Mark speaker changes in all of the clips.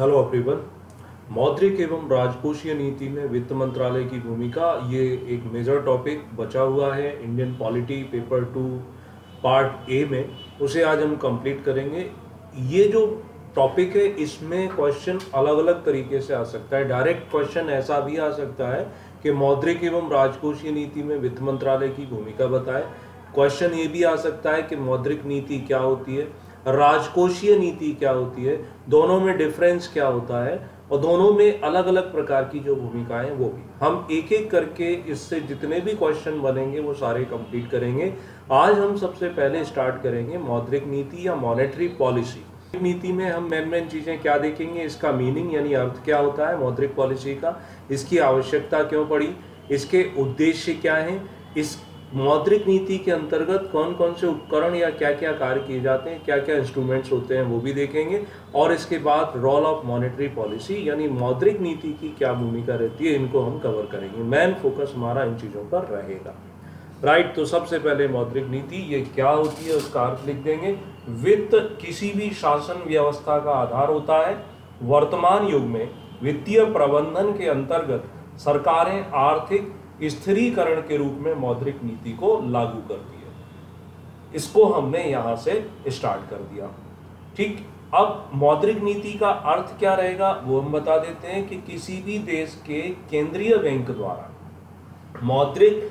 Speaker 1: Hello everyone मौद्रिक एवं राजकोषीय नीति में वित्त मंत्रालय की भूमिका, ये एक मेजर टॉपिक बचा हुआ है Indian polity paper two part A में। उसे आज हम कंप्लीट करेंगे। ये जो टॉपिक है, इसमें क्वेश्चन अलग अलग तरीके से आ सकता है। डायरेक्ट क्वेश्चन ऐसा भी आ सकता है कि मौद्रिक एवं राजकोषीय नीति में वित्त मंत्रालय की भूमिका बताए। क्वेश्चन ये भी आ सकता है कि मौद्रिक नीति क्या होती है। राजकोषीय नीति क्या होती है? दोनों में डिफरेंस क्या होता है? और दोनों में अलग अलग प्रकार की जो भूमिकाएँ वो भी। हम एक एक करके इससे जितने भी क्वेश्चन बनेंगे, वो सारे कंप्लीट करेंगे। आज हम सबसे पहले स्टार्ट करेंगे मौद्रिक नीति या मॉनेटरी पॉलिसी नीति में हम मेन मेन चीज़ें क्या देखेंगे? इसका मीनिंग यानी अर्थ क्या होता है मौद्रिक पॉलिसी का? इसकी आवश्यकता क्यों पड़ी? इसके उद्देश्य क्या है? इस मौद्रिक नीति के अंतर्गत कौन कौन से उपकरण या क्या क्या कार्य किए जाते हैं क्या क्या इंस्ट्रूमेंट्स होते हैं वो भी देखेंगे। और इसके बाद रोल ऑफ़ मॉनेटरी पॉलिसी यानी मौद्रिक नीति की क्या भूमिका रहती है इनको हम कवर करेंगे। मेन फोकस हमारा इन चीज़ों पर रहेगा। राइट right, तो सबसे पहले मौद्रिक नीति ये क्या होती है उसका अर्थ लिख देंगे। वित्त किसी भी शासन व्यवस्था का आधार होता है। वर्तमान युग में वित्तीय प्रबंधन के अंतर्गत सरकारें आर्थिक स्थिरीकरण के रूप में मौद्रिक नीति को लागू कर दिया। इसको हमने यहाँ से स्टार्ट कर दिया। ठीक, अब मौद्रिक नीति का अर्थ क्या रहेगा, वो हम बता देते हैं कि किसी भी देश के केंद्रीय बैंक द्वारा मौद्रिक,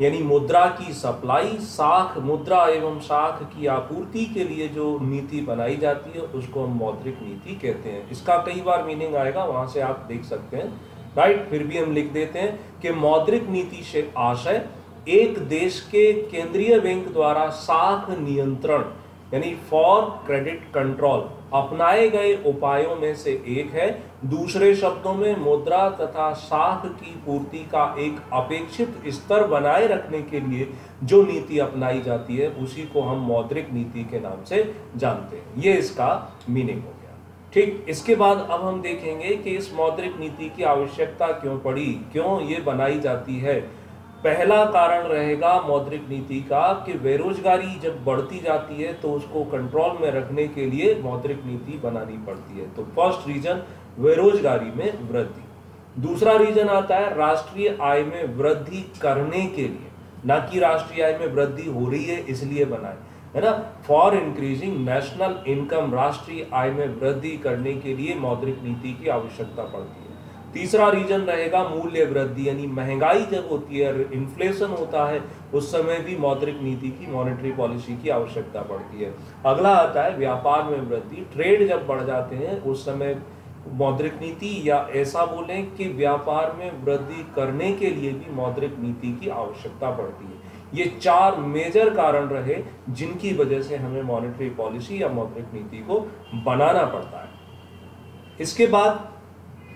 Speaker 1: यानी मुद्रा की सप्लाई, साख, मुद्रा एवं साख की आपूर्ति के लिए जो नीति बनाई जाती है, उसको हम मौद्रिक नीति कहते हैं। इसका कई बार मीनिंग आएगा, वहाँ से आप देख सकते हैं। राइट फिर भी हम लिख देते हैं कि मौद्रिक नीति से आशय एक देश के केंद्रीय बैंक द्वारा साख नियंत्रण, यानी फॉर क्रेडिट कंट्रोल अपनाए गए उपायों में से एक है। दूसरे शब्दों में, मुद्रा तथा साख की पूर्ति का एक अपेक्षित स्तर बनाए रखने के लिए जो नीति अपनाई जाती है, उसी को हम मौद्रिक नीति के नाम से जानते हैं। ये इसका मीनिंग हो गया ठीक, इसके बाद अब हम देखेंगे कि इस मौद्रिक नीति की आवश्यकता क्यों पड़ी, क्यों ये बनाई जाती है। पहला कारण रहेगा मौद्रिक नीति का कि बेरोजगारी जब बढ़ती जाती है तो उसको कंट्रोल में रखने के लिए मौद्रिक नीति बनानी पड़ती है। तो फ़र्स्ट रीजन बेरोजगारी में वृद्धि। दूसरा रीजन आता है राष्ट्रीय आय में वृद्धि करने के लिए। ना कि राष्ट्रीय आय में वृद्धि हो रही है, इसलिए बनाए। है ना? फॉर इंक्रीजिंग नेशनल इनकम राष्ट्रीय आय में वृद्धि करने के लिए मौद्रिक नीति की आवश्यकता पड़ती है। तीसरा रीजन रहेगा मूल्य वृद्धि, यानी महँगाई जब होती है इन्फ्लेशन होता है, उस समय भी मौद्रिक नीति की मॉनेटरी पॉलिसी की आवश्यकता पड़ती है। अगला आता है व्यापार में वृद्धि। ट्रेड जब बढ़ जाते हैं, उस समय मौद्रिक नीति या ऐसा बोलें कि व्यापार में वृद्धि करने के लिए भी मौद्रिक नीति की आवश्यकता पड़ती है। ये चार मेजर कारण रहे जिनकी वजह से हमें मॉनेटरी पॉलिसी या मौद्रिक नीति को बनाना पड़ता है। इसके बाद,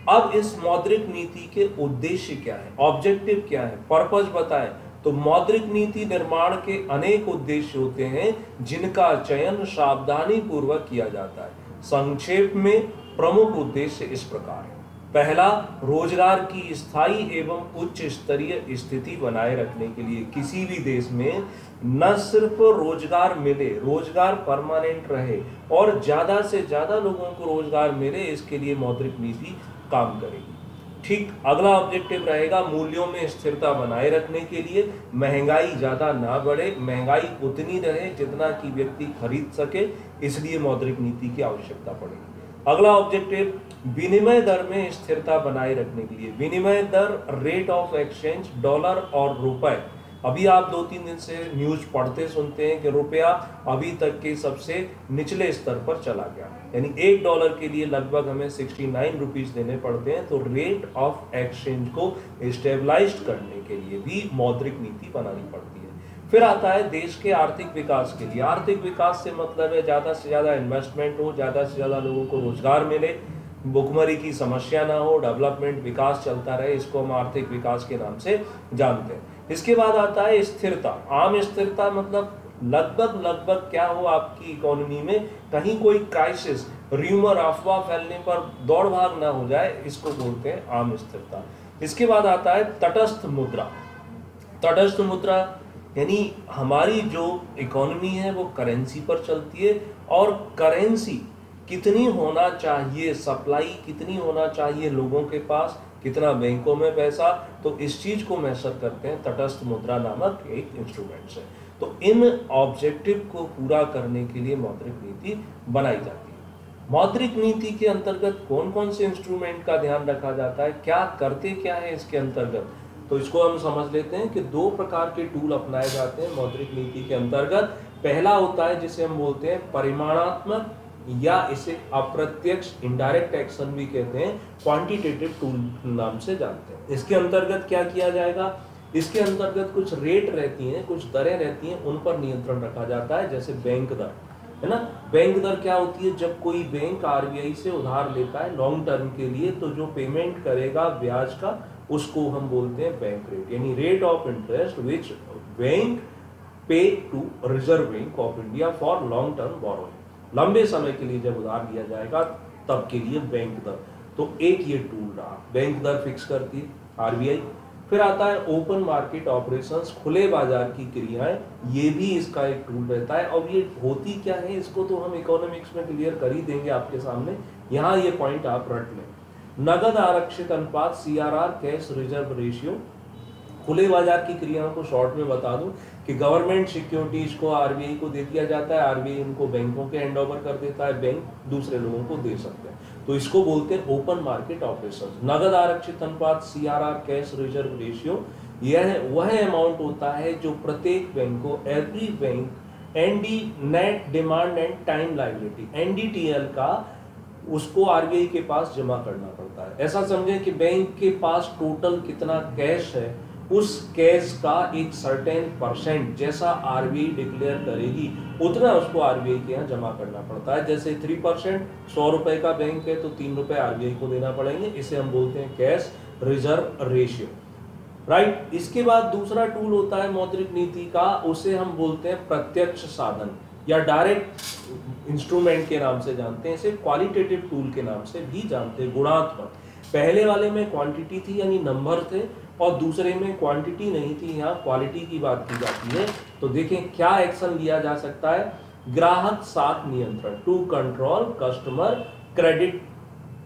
Speaker 1: अब इस मौद्रिक नीति के उद्देश्य क्या है? ऑब्जेक्टिव क्या है? पर्पज बताएँ। तो मौद्रिक नीति निर्माण के अनेक उद्देश्य होते हैं, जिनका चयन सावधानी पूर्वक किया जाता है। संक्षेप में प्रमुख उद्देश्य इस प्रकार है। पहला, रोज़गार की स्थायी एवं उच्च स्तरीय स्थिति बनाए रखने के लिए किसी भी देश में न सिर्फ़ रोज़गार मिले, रोज़गार परमानेंट रहे और ज़्यादा से ज़्यादा लोगों को रोज़गार मिले, इसके लिए मौद्रिक नीति काम करेगी। ठीक, अगला ऑब्जेक्टिव रहेगा मूल्यों में स्थिरता बनाए रखने के लिए। महँगाई ज़्यादा ना बढ़े, महँगाई उतनी रहे जितना कि व्यक्ति खरीद सके, इसलिए मौद्रिक नीति की आवश्यकता पड़ेगी। अगला ऑब्जेक्टिव विनिमय दर में स्थिरता बनाए रखने के लिए। विनिमय दर रेट ऑफ़ एक्सचेंज डॉलर और रुपए। अभी आप दो तीन दिन से न्यूज़ पढ़ते सुनते हैं कि रुपया अभी तक के सबसे निचले स्तर पर चला गया। यानी एक डॉलर के लिए लगभग हमें सिक्सटी नाइन रुपीज़ देने पड़ते हैं तो रेट ऑफ़ एक्सचेंज को स्टेबलाइज करने के लिए भी मौद्रिक नीति बनानी पड़ती है। फिर आता है देश के आर्थिक विकास के लिए। आर्थिक विकास से मतलब है ज़्यादा से ज़्यादा इन्वेस्टमेंट हो, ज़्यादा से ज़्यादा लोगों को रोज़गार मिले। भुखमरी की समस्या ना हो डेवलपमेंट विकास चलता रहे, इसको हम आर्थिक विकास के नाम से जानते हैं। इसके बाद आता है स्थिरता। आम स्थिरता मतलब लगभग लगभग क्या हो आपकी इकोनॉमी में, कहीं कोई क्राइसिस र्यूमर अफवाह फैलने पर दौड़ भाग ना हो जाए, इसको बोलते हैं आम स्थिरता। इसके बाद आता है तटस्थ मुद्रा। तटस्थ मुद्रा यानी हमारी जो इकोनॉमी है, वो करेंसी पर चलती है और करेंसी कितनी होना चाहिए सप्लाई कितनी होना चाहिए लोगों के पास, कितना बैंकों में पैसा तो इस चीज़ को मैसर करते हैं। तटस्थ मुद्रा नामक एक इंस्ट्रूमेंट से। तो इन ऑब्जेक्टिव को पूरा करने के लिए मौद्रिक नीति बनाई जाती है। मौद्रिक नीति के अंतर्गत कौन कौन से इंस्ट्रूमेंट का ध्यान रखा जाता है? क्या करते क्या है इसके अंतर्गत? तो इसको हम समझ लेते हैं कि दो प्रकार के टूल अपनाए जाते हैं मौद्रिक नीति के अंतर्गत। पहला होता है जिसे हम बोलते हैं परिमाणात्मक या इसे अप्रत्यक्ष इनडायरेक्ट एक्शन भी कहते हैं क्वांटिटेटिव टूल नाम से जानते हैं। इसके अंतर्गत क्या किया जाएगा? इसके अंतर्गत कुछ रेट रहती हैं, कुछ दरें रहती हैं, उन पर नियंत्रण रखा जाता है, जैसे बैंक दर, है ना? बैंक दर क्या होती है? जब कोई बैंक आरबीआई से उधार लेता है लॉन्ग टर्म के लिए तो जो पेमेंट करेगा ब्याज का उसको हम बोलते हैं बैंक रेट यानी rate of interest which bank pay to Reserve Bank of India for long term borrowing लंबे समय के लिए जब उधार लिया जाएगा, तब के लिए बैंक दर। तो एक ये टूल रहा। बैंक दर फिक्स करती है आरबीआई फिर आता है ओपन मार्केट ऑपरेशंस खुले बाज़ार की क्रियाएँ। ये भी इसका एक टूल रहता है। अब ये होती क्या है, इसको तो हम इकोनॉमिक्स में क्लियर कर ही देंगे आपके सामने। यहाँ ये पॉइंट आप रट लें। नगद आरक्षित अनुपात सीआरआर कैश रिज़र्व रेशियो खुले बाज़ार की क्रियाओं को शॉर्ट में बता दूँ कि गवर्नमेंट सिक्योरिटीज को आरबीआई को दे दिया जाता है आरबीआई उनको बैंकों के हैंड ओवर कर देता है बैंक दूसरे लोगों को दे सकते हैं। तो इसको बोलते हैं ओपन मार्केट ऑपरेशन नगद आरक्षित अनुपात सीआरआर कैश रिज़र्व रेशियो यह, वह अमाउंट होता है जो प्रत्येक बैंक को every bank ND net demand and time liability NDTL का उसको आरबीआई के पास जमा करना पड़ता है। ऐसा समझे कि बैंक के पास टोटल कितना कैश है, उस कैश का एक सर्टेन परसेंट जैसा आरबीआई डिक्लेयर करेगी, उतना उसको आरबीआई के यहाँ जमा करना पड़ता है। जैसे थ्री परसेंट सौ रुपए का बैंक है तो तीन रुपए आरबीआई को देना पड़ेंगे। इसे हम बोलते हैं कैश रिज़र्व रेशियो राइट इसके बाद दूसरा टूल होता है मौद्रिक नीति का, उसे हम बोलते हैं प्रत्यक्ष साधन। या डायरेक्ट इंस्ट्रूमेंट के नाम से जानते हैं इसे क्वालिटेटिव टूल के नाम से भी जानते हैं, गुणात्मक। पहले वाले में क्वांटिटी थी, यानी नंबर थे, और दूसरे में क्वांटिटी नहीं थी, यहाँ क्वालिटी की बात की जाती है। तो देखें क्या एक्शन लिया जा सकता है? ग्राहक साख नियंत्रण टू कंट्रोल कस्टमर क्रेडिट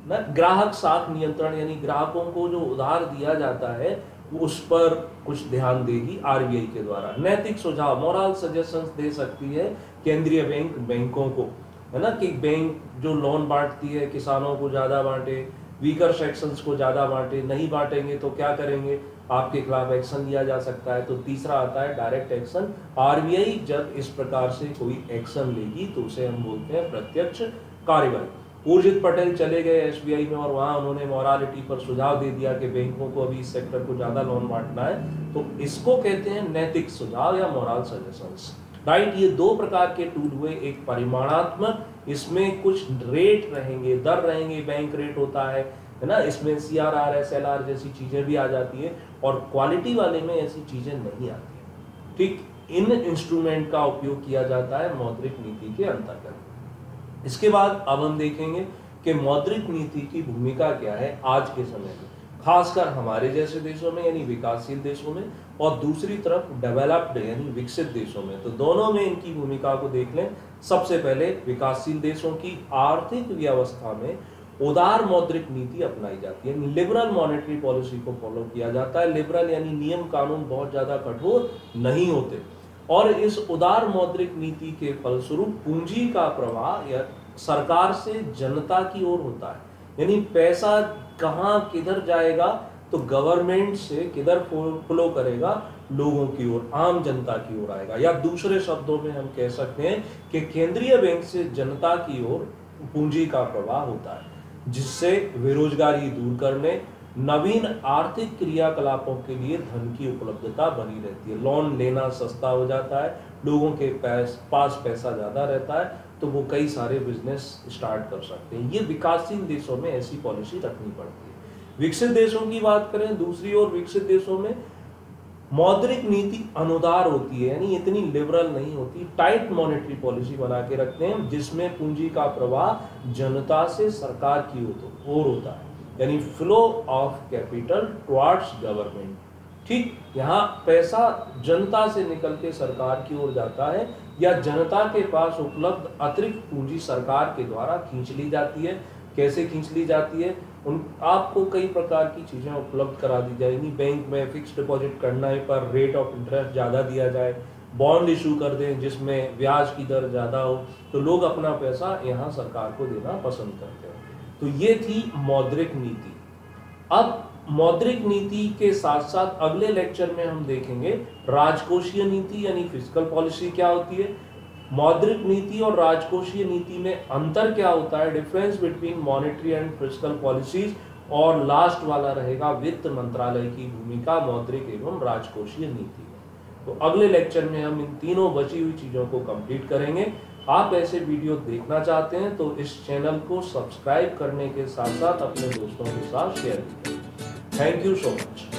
Speaker 1: ना, ग्राहक साख नियंत्रण, यानी ग्राहकों को जो उधार दिया जाता है, उस पर कुछ ध्यान देगी आरबीआई के द्वारा। नैतिक सुझाव मोरल सजेशंस दे सकती है केंद्रीय बैंक बैंकों को, है ना, कि बैंक जो लोन बांटती है, किसानों को ज़्यादा बांटे वीकर सेक्शंस को ज़्यादा बांटे, नहीं बांटेंगे तो क्या करेंगे? आपके खिलाफ एक्शन लिया जा सकता है। तो तीसरा आता है डायरेक्ट एक्शन आरबीआई जब इस प्रकार से कोई एक्शन लेगी तो उसे हम बोलते हैं प्रत्यक्ष कार्यवाही उर्जित पटेल चले गए एसबीआई में और वहाँ उन्होंने मोरालिटी पर सुझाव दे दिया कि बैंकों को अभी इस सेक्टर को ज़्यादा लोन बांटना है। तो इसको कहते हैं नैतिक सुझाव या मॉरल सजेशंस राइट ये दो प्रकार के टूल हुए, एक परिमाणात्मक, इसमें कुछ रेट रहेंगे, दर रहेंगे बैंक रेट होता है है ना? इसमें C R R S L R जैसी चीज़ें भी आ जाती है और क्वालिटी वाले में ऐसी चीज़ें नहीं आती है। ठीक, इन इंस्ट्रूमेंट का उपयोग किया जाता है मौद्रिक नीति के अंतर्गत। इसके बाद अब हम देखेंगे कि मौद्रिक नीति की भूमिका क्या है आज के समय में, खासकर हमारे जैसे देशों में, यानी विकासशील देशों में और दूसरी तरफ़ डेवलप्ड यानी विकसित देशों में। तो दोनों में इनकी भूमिका को देख लें। सबसे पहले विकासशील देशों की आर्थिक व्यवस्था में उदार मौद्रिक नीति अपनाई जाती है। लिबरल मॉनेटरी पॉलिसी को फॉलो किया जाता है। लिबरल यानी नियम कानून बहुत ज़्यादा कठोर नहीं होते। और इस उदार मौद्रिक नीति के फलस्वरूप पूंजी का प्रवाह या सरकार से जनता की ओर होता है। यानी पैसा कहाँ किधर जाएगा तो गवर्नमेंट से किधर फ्लो करेगा? लोगों की ओर आम जनता की ओर आएगा। या दूसरे शब्दों में हम कह सकते हैं कि केंद्रीय बैंक से जनता की ओर पूंजी का प्रवाह होता है जिससे बेरोजगारी दूर करने नवीन आर्थिक क्रियाकलापों के लिए धन की उपलब्धता बनी रहती है। लोन लेना सस्ता हो जाता है लोगों के पैस, पास पैसा ज़्यादा रहता है तो वो कई सारे बिज़नेस स्टार्ट कर सकते हैं। ये विकासशील देशों में ऐसी पॉलिसी रखनी पड़ती है। विकसित देशों की बात करें, दूसरी ओर विकसित देशों में मौद्रिक नीति अनुदार होती है, यानी इतनी लिबरल नहीं होती। टाइट मॉनेटरी पॉलिसी बना के रखते हैं, जिसमें पूंजी का प्रवाह जनता से सरकार की ओर होता है। यानी flow of capital towards government ठीक, यहाँ पैसा जनता से निकल के सरकार की ओर जाता है, या जनता के पास उपलब्ध अतिरिक्त पूंजी सरकार के द्वारा खींच ली जाती है। कैसे खींच ली जाती है? उन, आपको कई प्रकार की चीज़ें उपलब्ध करा दी जाएँगी। बैंक में फिक्स डिपॉजिट करने पर रेट ऑफ़ इंटरेस्ट ज़्यादा दिया जाए। बॉन्ड इशू कर दें जिसमें ब्याज की दर ज़्यादा हो तो लोग अपना पैसा यहाँ सरकार को देना पसंद करते हैं। तो ये थी मौद्रिक नीति। अब मौद्रिक नीति के साथ साथ अगले लेक्चर में हम देखेंगे राजकोषीय नीति यानी फ़िज़िकल पॉलिसी क्या होती है। मौद्रिक नीति और राजकोषीय नीति में अंतर क्या होता है? Difference between monetary and fiscal policies और लास्ट वाला रहेगा वित्त मंत्रालय की भूमिका मौद्रिक एवं राजकोषीय नीति में। तो अगले लेक्चर में हम इन तीनों बची हुई चीज़ों को कंप्लीट करेंगे। आप ऐसे वीडियो देखना चाहते हैं तो इस चैनल को सब्सक्राइब करने के साथ साथ अपने दोस्तों के साथ शेयर करें। Thank you so much